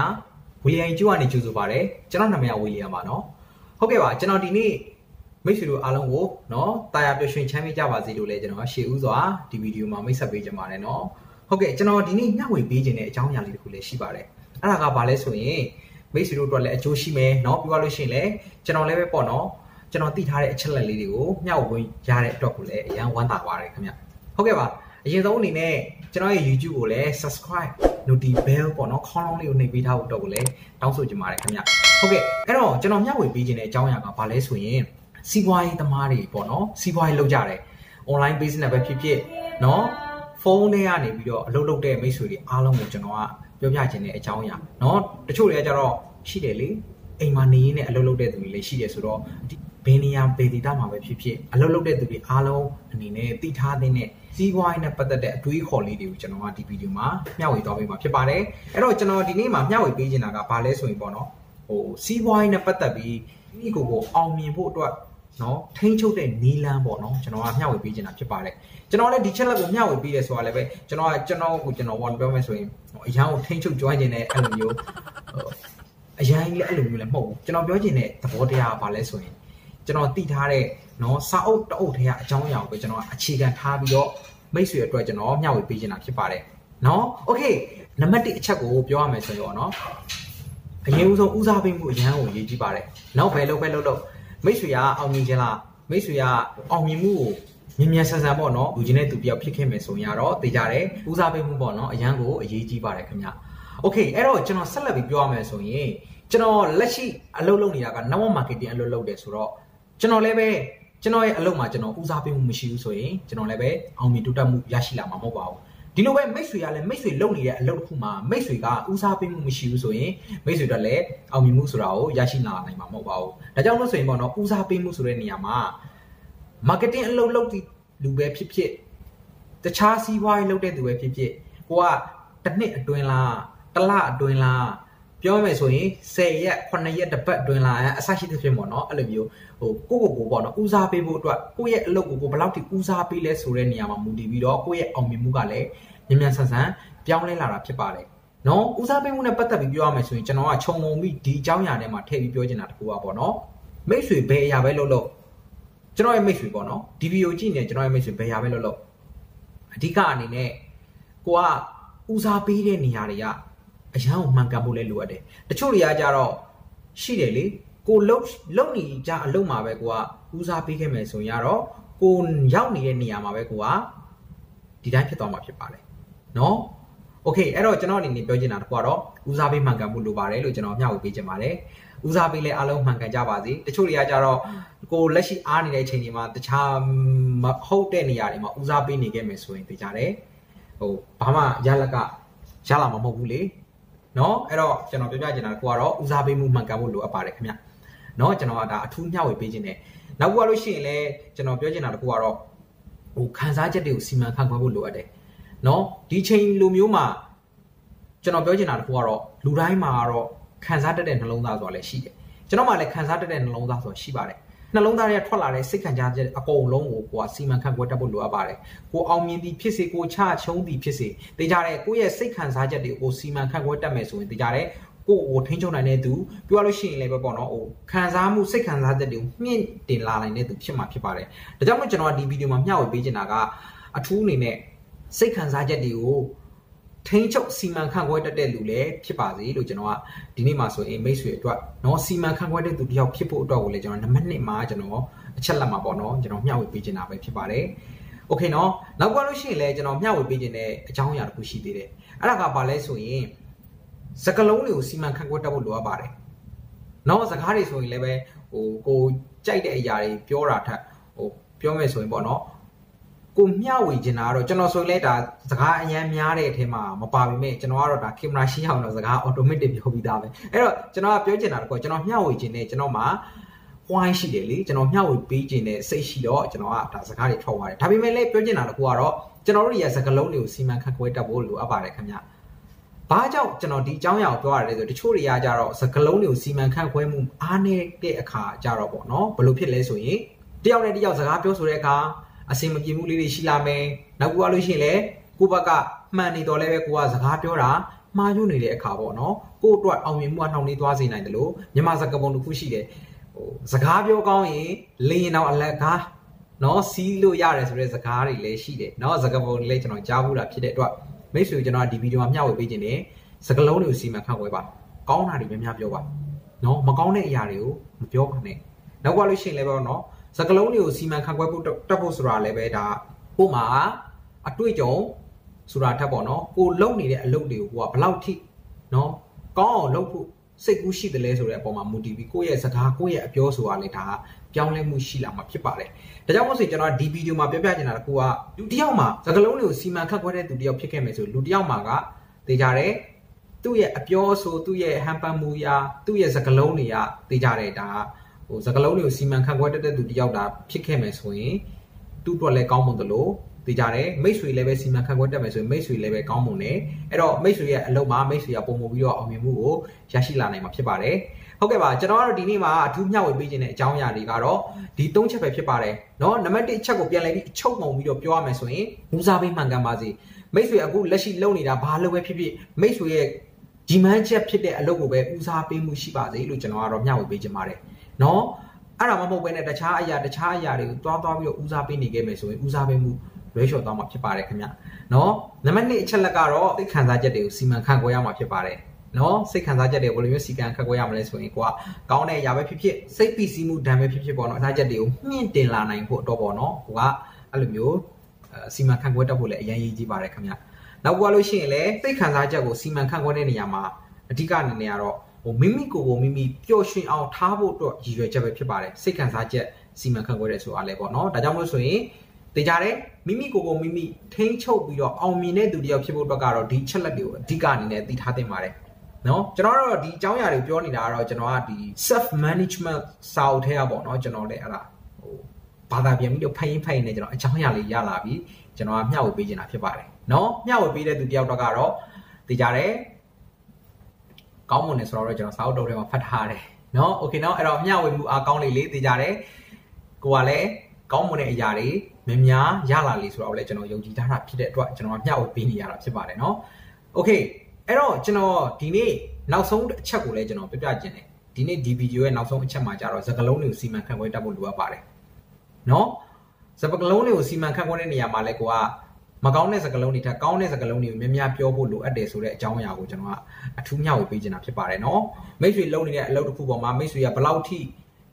ဗျာဝီလီယမ်ကျူကနေကျူဆိုပါတယ်ကျွန်တော်နာမည်ကဝီလီယမ်ပါနော်ဟုတ်ကဲ့ပါကျွန်တော်ဒီနေ့မိတ်ဆွေတို့အားလုံးကိုနော်တာယာပျော်ရွှင်ချမ်းမြေ့ကြပါစေလို့လည်းကျွန်တော်ရှေ့ဦးစွာဒီဗီဒီယိုမှာမိတ်ဆက်ပေးကြပါတယ်နော်ဟုတ်ကဲ့ကျွန်တော်ဒီနေ့ညဝေပေးခြင်းတဲ့အကြောင်းအရာလေးတစ်ခုလည်းရှိပါတယ်အဲ့ဒါကဘာလဲဆိုရင်မိတ်ဆွေတို့အတွက်လည်းအကျိုးရှိမယ်နော်ပြောရလို့ရှိရင်လည်းကျွန်တော်လည်းပဲပေါ့နော်ကျွန်တော်သိထားတဲ့အချက်လက်လေးတွေကိုမျှဝေရတဲ့အတွက်ကိုလည်းအရန်ဝမ်းသာပါတယ်ခင်ဗျဟုတ်ကဲ့ပါ အရင်ဆုံးအနေနဲ့ကျွန်တော်ရဲ့ YouTube ကိုလည်း subscribe notif bell ပေါ့နော်ခေါင်းလုံးလေးကိုနှိပ်ပေးထားဖို့တော့ကိုလည်းတောင်းဆိုချင်ပါတယ်ခင်ဗျဟုတ်ကဲ့အဲ့တော့ကျွန်တော်မျှဝေပေးခြင်းတဲ့အကြောင်းအရာကဘာလဲဆိုရင်စီးပွားရေးသမားတွေပေါ့နော်စီးပွားရေးလုပ်ကြတယ် online business ပဲဖြစ်ဖြစ်เนาะဖုန်းထဲကနေပြီးတော့အလုပ်လုပ်တဲ့မိတ်ဆွေတွေအားလုံးကိုကျွန်တော်ကပြောပြခြင်းတဲ့အကြောင်းအရာเนาะတချို့တွေကကြတော့ရှိတယ်လေအိမ်မှာနေရင်းနဲ့အလုပ်လုပ်တဲ့သူတွေလည်းရှိတယ်ဆိုတော့ဒီဘယ်နေရာဘယ်ဒေသမှာပဲဖြစ်ဖြစ်အလုပ်လုပ်တဲ့သူတွေအားလုံးအနေနဲ့သိထားတဲ့ စီးပွားရေးနဲ့ပတ်သက်တဲ့အတွေးခေါ်လေးတွေကိုကျွန်တော်ကဒီဗီဒီယိုမှာမျှဝေသွားပေးမှာဖြစ်ပါတယ်အဲ့တော့ကျွန်တော်ဒီနေ့မှာမျှဝေပေးချင်တာကဘာလဲဆိုရင်ပေါ့နော်ဟိုစီးပွားရေးနဲ့ပတ်သက်ပြီးဒီကိုကိုအောင်မြင်ဖို့အတွက်နော်ထိန်းချုပ်တဲ့နီလန်းပေါ့နော်ကျွန်တော်ကမျှဝေပေးချင်တာဖြစ်ပါတယ်ကျွန်တော်လည်းဒီ channel ကိုမျှဝေပေးရဲဆိုတာလည်းပဲကျွန်တော်ကကျွန်တော်ကိုကျွန်တော်ဝန်ပြောမယ်ဆိုရင်အရန်ကိုထိန်းချုပ်ကြွားခြင်းနဲ့အဲ့လိုမျိုးအရန်ကြီးလည်းအဲ့လိုမျိုးလည်းမဟုတ်ဘူးကျွန်တော်ပြောချင်တဲ့သဘောတရားကဘာလဲဆိုရင်ကျွန်တော်သိထားတဲ့နော်စာအုပ်တအုပ်ထဲကအကြောင်းအရာကိုပဲကျွန်တော်အခြေခံထားပြီးတော့ မိတ်ဆွေအတွက်ကျွန်တော်မျှဝေပေးချင်တာဖြစ်ပါတယ်နော်โอเคနံပါတ်1အချက်ကိုပြောရမယ်ဆိုတော့နော်အရင်ဆုံးဦးစားပေးမှုအရန်ကိုရေးကြည့်ပါတယ်နောက်ပဲလုံးပဲလုံးလုံးမိတ်ဆွေကအောင်မြင်ခြင်းလားမိတ်ဆွေကအောင်မြင်မှုကိုမြင်မြန်ဆန်ဆန်ပေါ့နော်လူချင်းတဲ့သူပြောက်ဖြစ်ခဲ့မယ်ဆိုရင်တော့သိကြတယ်ဦးစားပေးမှုပေါ့နော်အရန်ကိုအရေးကြီးပါတယ်ခင်ဗျโอเคအဲ့တော့ကျွန်တော်ဆက်လက်ပြီးပြောရမယ်ဆိုရင်ကျွန်တော်လက်ရှိအလုပ်လုပ်နေတာက network marketing အလုပ်လုပ်တယ်ဆိုတော့ကျွန်တော်လည်းပဲ ကျွန်တော်ရဲ့အလုပ်မှာကျွန်တော်ဦးစားပေးမှုမရှိဘူးဆိုရင်ကျွန်တော်လည်းပဲအောင်မြင်တိုးတက်မှုရရှိလာမှာမဟုတ်ပါဘူးဒီလိုပဲမိတ်ဆွေကလည်းမိတ်ဆွေလုပ်နေတဲ့အလုပ်တစ်ခုမှာမိတ်ဆွေကဦးစားပေးမှုမရှိဘူးဆိုရင်မိတ်ဆွေတို့လည်းအောင်မြင်မှုဆိုတာကိုရရှိလာနိုင်မှာမဟုတ်ပါဘူးဒါကြောင့်လို့ဆိုရင်ပေါ့နော်ဦးစားပေးမှုဆိုတဲ့နေရာမှာ marketing အလုပ်လုပ်တဲ့လူပဲဖြစ်ဖြစ်တခြားစီးပွားရေးလုပ်တဲ့သူပဲဖြစ်ဖြစ်ကိုကတစ်နှစ်အတွင်းလားတစ်လအတွင်းလား ပြောမယ်ဆိုရင်10ရက်9ရက်တစ်ပတ်အတွင်းလာအဆရှိသဖြင့်ပေါ့နော်အဲ့လိုမျိုးဟိုကိုကိုကိုပေါ့နော်ဦးစားပေးဖို့အတွက်ကိုယ့်ရဲ့အလုပ်ကိုကိုဘယ်လောက်ထိဦးစားပေးလဲဆိုတဲ့နေရာမှာမူတည်ပြီးတော့ကိုယ့်ရဲ့အောင်မြင်မှုကလည်းမြန်မြန်ဆန်ဆန်ပြောင်းလဲလာတာဖြစ်ပါတယ်နော်ဦးစားပေးမှုနဲ့ပတ်သက်ပြီးပြောရမယ်ဆိုရင်ကျွန်တော်ကခြုံငုံပြီးဒီအကြောင်းအရာထဲမှာထည့်ပြီးပြောချင်တာတကူပါပေါ့နော်မိတ်ဆွေဘယ်အရာပဲလုပ်လို့ကျွန်တော်ရဲ့မိတ်ဆွေပေါ့နော်ဒီဗီဒီယိုကြည့်နေကျွန်တော်ရဲ့မိတ်ဆွေဘယ်အရာပဲလုပ်လို့အဓိကအနေနဲ့ကိုကဦးစားပေးတဲ့နေရာတွေက အရန်ကိုမှန်ကန်ဖို့လည်းလိုအပ်တယ်တချို့တွေကကြတော့ရှိတယ်လေကိုလုံလုံနေကြအလုံမှာပဲကိုကဦးစားပေးခဲ့မယ်ဆိုရင်တော့ကိုရောက်နေတဲ့နေရာမှာပဲကိုကဒီတိုင်းဖြစ်သွားမှာဖြစ်ပါတယ်နော်โอเคအဲ့တော့ကျွန်တော်အနေနဲ့ပြောချင်တာတခုကတော့ဦးစားပေးမှန်ကန်မှုလိုပါတယ်လို့ကျွန်တော်မျှဝေပေးချင်ပါတယ်ဦးစားပေးလဲအားလုံးမှန်ကန်ကြပါစေတချို့တွေကကြတော့ကိုလက်ရှိအားနေတဲ့အချိန်တွေမှာတခြားမဟုတ်တဲ့နေရာတွေမှာဦးစားပေးနေခဲ့မယ်ဆိုရင်သိကြတယ်ဟိုဘာမှရလက်ကရလာမှာမဟုတ်ဘူးလေ နော်အဲ့တော့ကျွန်တော်ပြောပြချင်တာကတော့ဦးစားပေးမှုမှန်ကန်ဖို့လိုအပ်ပါတယ်ခင်ဗျနော်ကျွန်တော်ကဒါအထူးမျှဝေပေးခြင်းနဲ့နောက်ကလို့ရှိရင်လည်းကျွန်တော်ပြောချင်တာတခုကတော့ဟိုခန်းစားချက်တွေကိုစီမံခန့်ခွဲဖို့လိုအပ်တယ်နော်ဒီချိန်လိုမျိုးမှာကျွန်တော်ပြောချင်တာတခုကတော့လူတိုင်းမှာတော့ခန်းစားတတ်တဲ့နှလုံးသားဆိုတာလည်းရှိတယ်ကျွန်တော်မှလည်းခန်းစားတတ်တဲ့နှလုံးသားဆိုတာရှိပါတယ် နှလုံးသားတွေကထွက်လာတဲ့စိတ်ခံစားချက်အကုန်လုံးကိုကိုကစီမံခန့်ခွဲတတ်ဖို့လိုအပ်ပါတယ်။ကိုအောင်မြင်သည်ဖြစ်စေကိုချချုံးသည်ဖြစ်စေတေချာတဲ့ကိုရဲ့စိတ်ခံစားချက်တွေကိုစီမံခန့်ခွဲတတ်မယ်ဆိုရင်တေချာတဲ့ကိုကိုထိန်းချုပ်နိုင်တဲ့သူပြောရလို့ရှိရင်လည်းပဲပေါ့နော်ဟိုခံစားမှုစိတ်ခံစားချက်တွေကိုမြင့်တင်လာနိုင်တဲ့သူဖြစ်မှာဖြစ်ပါတယ်။ဒါကြောင့်မို့ကျွန်တော်ဒီဗီဒီယိုမှာမျှဝေပေးချင်တာကအထူးအနေနဲ့စိတ်ခံစားချက်တွေကို ထိန်းချုပ်စီမံခန့်ခွဲတတ်တဲ့လူလည်းဖြစ်ပါစေလို့ကျွန်တော်ကဒီနေ့မှာဆိုရင်မိတ်ဆွေအတွက်เนาะစီမံခန့်ခွဲတဲ့သူတယောက်ဖြစ်ဖို့အတွက်ကိုလည်းကျွန်တော်နံပါတ်1မှာကျွန်တော်အချက်လက်မှာပေါ့เนาะကျွန်တော်မျှဝေပေးချင်တာပဲဖြစ်ပါတယ်โอเคเนาะနောက်ကလို့ရှိရင်လည်းကျွန်တော်မျှဝေပေးခြင်းတဲ့အကြောင်းအရာတစ်ခုရှိသေးတယ်အဲ့ဒါကဘာလဲဆိုရင်စကလုံးတွေကိုစီမံခန့်ခွဲတတ်ဖို့လိုအပ်ပါတယ်เนาะစကားတွေဆိုရင်လည်းပဲဟိုကိုကြိုက်တဲ့အရာတွေပြောတာထက်ဟိုပြောမယ်ဆိုရင်ပေါ့เนาะ ကိုမျှဝေချင်တာကတော့ကျွန်တော်ဆိုရင်လည်းဒါစကားအများများတဲ့အထဲမှာမပါပေမဲ့ကျွန်တော်ကတော့ဒါကင်မရာရှင်းအောင်တော့စကား automatic ပြောပြီးသားပဲအဲ့တော့ကျွန်တော်ကပြောချင်တာတော့ကျွန်တော်မျှဝေချင်တဲ့ကျွန်တော်မှာ point ရှိတယ်လေကျွန်တော်မျှဝေပေးခြင်းနဲ့စိတ်ရှိတော့ကျွန်တော်ကဒါစကားတွေထုတ်ပါတယ်ဒါပေမဲ့လည်းပြောချင်တာတကူကတော့ကျွန်တော်တို့ရဲ့စကားလုံးတွေကိုစီမံခန့်ခွဲတတ်ဖို့လိုအပ်ပါတယ်ခင်ဗျဘာကြောင့်ကျွန်တော်ဒီအကြောင်းအရာကိုပြောရတယ်ဆိုတချို့တွေကကြတော့စကားလုံးတွေကိုစီမံခန့်ခွဲမှုအားနည်းတဲ့အခါကြတော့ပေါ့နော်ဘယ်လိုဖြစ်လဲဆိုရင်တယောက်နဲ့တယောက်စကားပြောဆိုတဲ့အခါ အစင်မပြေမှုလေးတွေရှိလာမယ်နောက်ကလို့ရှိရင်လည်းကိုဘက်ကမှန်နေတော့လည်းပဲကိုကစကားပြောတာမှားယွင်းနေတဲ့အခါပေါ့နော်ကိုယ့်အတွက်အောင်မြင်မှုအနှောင့်နှေးသွားစေနိုင်တယ်လို့မြန်မာစကားပုံတစ်ခုရှိတယ်ဟိုစကားပြောကောင်းရင်လင်းရင်တော့အလက်ကားနော်စီးလို့ရတယ်ဆိုတဲ့စကားတွေလည်းရှိတယ်နော်စကားပုံတွေလည်းကျွန်တော်ကြားဘူးတာဖြစ်တဲ့အတွက်မိတ်ဆွေကျွန်တော်ဒီဗီဒီယိုမှာမျှဝေပေးခြင်းနဲ့စကားလုံးတွေကိုစီမံခန့်ခွဲပါကောင်းတာတွေများများပြောပါနော်မကောင်းတဲ့အရာတွေကိုမပြောပါနဲ့နောက်ကလို့ရှိရင်လည်းပေါ့နော် စကလုံးတွေကိုစီမံခန့်ခွဲဖို့တက်ဖို့ဆိုတာလည်းပဲဒါပို့မှာအတွေ့အကြုံဆိုတာထက်ပေါ့နော်ကိုလုံနေတဲ့အလုပ်တွေကိုကိုကဘလောက်ထိနော်ကောင်းအောင်လုပ်ဖို့စိတ်ကူးရှိတယ်လဲဆိုတဲ့အပေါ်မှာမူတည်ပြီးကိုယ့်ရဲ့စကားကိုယ့်ရဲ့အပြောဆိုတာလည်းဒါပြောင်းလဲမှုရှိလာမှာဖြစ်ပါတယ်။ဒါကြောင့်မို့ဆိုကျွန်တော်ဒီဗီဒီယိုမှာပြောပြချင်တာကကိုကလူတစ်ယောက်မှာစကားလုံးတွေကိုစီမံခန့်ခွဲတဲ့သူတစ်ယောက်ဖြစ်ခဲ့မယ်ဆိုလူတစ်ယောက်မှာကတေချာတယ်သူ့ရဲ့အပြောဆိုသူ့ရဲ့ဟန်ပန်မူရာသူ့ရဲ့စကားလုံးတွေကတေချာတယ်ဒါ ဟိုစကားလုံးတွေကိုစီမံခန့်ခွဲတတ်တဲ့သူတစ်ယောက်ဒါဖြစ်ခဲ့မယ်ဆိုရင်သူ့အတွက်လည်းကောင်းမွန်တယ်လို့သိကြတယ်မိတ်ဆွေလည်းပဲစီမံခန့်ခွဲတတ်မယ်ဆိုရင်မိတ်ဆွေလည်းပဲကောင်းမွန်တယ်အဲ့တော့မိတ်ဆွေရဲ့အလုပ်မှာမိတ်ဆွေကပုံမူပြီးတော့အောင်မြင်မှုကိုရရှိလာနိုင်မှာဖြစ်ပါတယ်ဟုတ်ကဲ့ပါကျွန်တော်ကတော့ဒီနေ့မှာအထူးမျှဝေပေးခြင်းတဲ့အကြောင်းအရာတွေကတော့ဒီ၃ချက်ပဲဖြစ်ပါတယ်เนาะနံပါတ်1အချက်ကိုပြန်လည်ပြီးအချုပ်ငုံပြီးတော့ပြောရမယ်ဆိုရင်ဦးစားပေးမှန်ကန်ပါစေမိတ်ဆွေအခုလက်ရှိလုပ်နေတာဘာလို့ပဲဖြစ်ဖြစ်မိတ်ဆွေရဲ့ဒီမန်းချက်ဖြစ်တဲ့အလုပ်ကိုပဲဦးစားပေးမှုရှိပါစေလို့ကျွန်တော်ကတော့မျှဝေပေးခြင်းပါတယ် နော်အဲ့ဒါမှမဟုတ်ဘဲနဲ့တခြားအရာတခြားအရာတွေကိုတွားတွားပြီးတော့ဦးစားပေးနေခဲ့မယ်ဆိုရင်ဦးစားပေးမှုလွဲလျှော်သွားမှာဖြစ်ပါတယ်ခင်ဗျနော်နံပါတ်1အချက်လက်ကတော့စိတ်ခံစားချက်တွေကိုစီမံခန့်ခွဲရမှာဖြစ်ပါတယ်နော်စိတ်ခံစားချက်တွေဘယ်လိုမျိုးစီကံခက်ခွဲရမလဲဆိုရင်ကိုကကောင်းတဲ့အရာပဲဖြစ်ဖြစ်စိတ်ပီစီမှုဒဏ်ပဲဖြစ်ဖြစ်ပေါ့နော်အစားချက်တွေကိုမြင့်တင်လာနိုင်ဖို့တော့ပေါ့နော်ကိုကအဲ့လိုမျိုးစီမံခန့်ခွဲတတ်ဖို့လည်းအရင်ရည်ကြီးပါတယ်ခင်ဗျနောက်ကလို့ရှိရင်လည်းစိတ်ခံစားချက်ကိုစီမံခန့်ခွဲတဲ့နေရာမှာအဓိကနေနေရတော့ ဟိုမိမိကိုယ်ကိုမိမိပျော်ရွှင်အောင်ထားဖို့အတွက်ရည်ရွယ်ချက်ပဲဖြစ်ပါတယ်စိတ်ခံစားချက်စီမံခန့်ခွဲတဲ့ဆိုတာလည်းပေါ့နော်ဒါကြောင့်မို့လို့ဆိုရင်တေချာတယ်မိမိကိုယ်ကိုမိမိထိန်းချုပ်ပြီးတော့အောင်မြင်တဲ့သူတယောက်ဖြစ်ဖို့အတွက်ကတော့ဒီချက်လက်တွေကိုအဓိကအနေနဲ့သိထားသင့်ပါတယ်နော်ကျွန်တော်တို့ဒီအကြောင်းအရာတွေပြောနေတာကတော့ကျွန်တော်ကဒီ self management စာအုပ်ထဲကပေါ့နော်ကျွန်တော်လည်းအဲ့ဒါဟိုဘာသာပြန်ပြီးတော့ဖတ်ရင်ဖတ်ရင်လည်းကျွန်တော်အကြောင်းအရာလေးရလာပြီးကျွန်တော်ကမျှဝေပေးချင်တာဖြစ်ပါတယ်နော်မျှဝေပေးတဲ့သူတယောက်တော့ကတော့သိကြတယ် ကောင်းမွန်တယ်ဆိုတော့ကျွန်တော်စာအုပ်တုပ်ထဲမှာဖတ်ထားတယ်နော်โอเคနော်အဲ့တော့မျှဝေမှုအားကောင်းလေးလေးသိကြတယ်ကိုကလည်းကောင်းမွန်တဲ့အရာတွေမများရလာလေဆိုတော့လည်းကျွန်တော်ယုံကြည်ထားတာဖြစ်တဲ့အတွက်ကျွန်တော်မျှဝေပေးနေရတာဖြစ်ပါတယ်เนาะโอเคအဲ့တော့ကျွန်တော်ဒီနေ့နောက်ဆုံးအချက်ကိုလည်းကျွန်တော်ပြပြခြင်းတယ်ဒီနေ့ဒီဗီဒီယိုရဲ့နောက်ဆုံးအချက်မှာကြတော့စကလုံးတွေကိုစီမံခန့်ခွဲတတ်ဖို့လိုအပ်ပါတယ်เนาะစကလုံးတွေကိုစီမံခန့်ခွဲတဲ့နေရာမှာလည်းကိုက မကောင်းတဲ့စကားလုံးတွေထက်ကောင်းတဲ့စကားလုံးတွေကိုများများပြောဖို့လိုအပ်တယ်ဆိုတဲ့အကြောင်းအရာကိုကျွန်တော်ကအထူးမျှဝေပေးချင်တာဖြစ်ပါတယ်နော်မိတ်ဆွေလုံနေတဲ့အလုပ်တစ်ခုပေါ်မှာမိတ်ဆွေကဘလောက်ထိ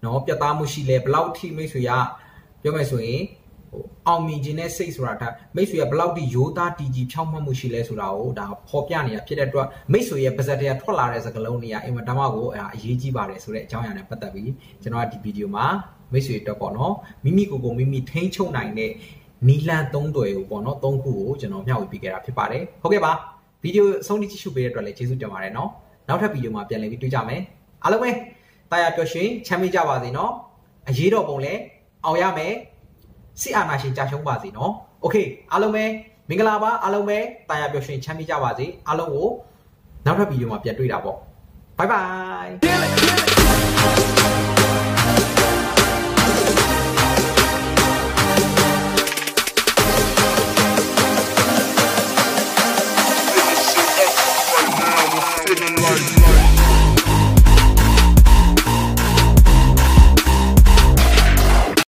နော်ပြတ်သားမှုရှိလဲဘလောက်ထိမိတ်ဆွေကပြောမယ်ဆိုရင်ဟိုအောင်မြင်ခြင်းနဲ့စိတ်ဆိုတာဒါမိတ်ဆွေရဲ့ဘလောက်ထိရိုးသားတည်ကြည်ဖြောင့်မတ်မှုရှိလဲဆိုတာကိုဒါပေါ်ပြနေတာဖြစ်တဲ့အတွက်မိတ်ဆွေရဲ့ပါဇက်တရားထွက်လာတဲ့စကားလုံးတွေကအင်မတန်မှကိုအရေးကြီးပါတယ်ဆိုတဲ့အကြောင်းအရာနဲ့ပတ်သက်ပြီးကျွန်တော်ကဒီဗီဒီယိုမှာမိတ်ဆွေအတွက်ပေါ့နော်မိမိကိုယ်ကိုမိမိထိန်းချုပ်နိုင်တဲ့ နီလန်သုံးတွေကိုပေါ့နော်သုံးခုကိုကျွန်တော်မျှဝေပေးခဲ့တာဖြစ်ပါတယ်ဟုတ်ကဲ့ပါဗီဒီယိုအဆုံးထိကြည့်ရှုပေးတဲ့အတွက်လည်းကျေးဇူးတင်ပါတယ်နော်နောက်ထပ်ဗီဒီယိုမှာပြန်လည်ပြီးတွေ့ကြမယ်အားလုံးပဲတာယာပျော်ရွှင်ချမ်းမြေ့ကြပါစေနော်အရေးတော်ပုံလည်းအောင်ရမယ်စစ်အာဏာရှင်ကြာရှုံးပါစေနော်โอเคအားလုံးပဲမင်္ဂလာပါအားလုံးပဲတာယာပျော်ရွှင်ချမ်းမြေ့ကြပါစေအားလုံးကိုနောက်ထပ်ဗီဒီယိုမှာပြန်တွေ့တာပေါ့ဘိုင်ဘိုင်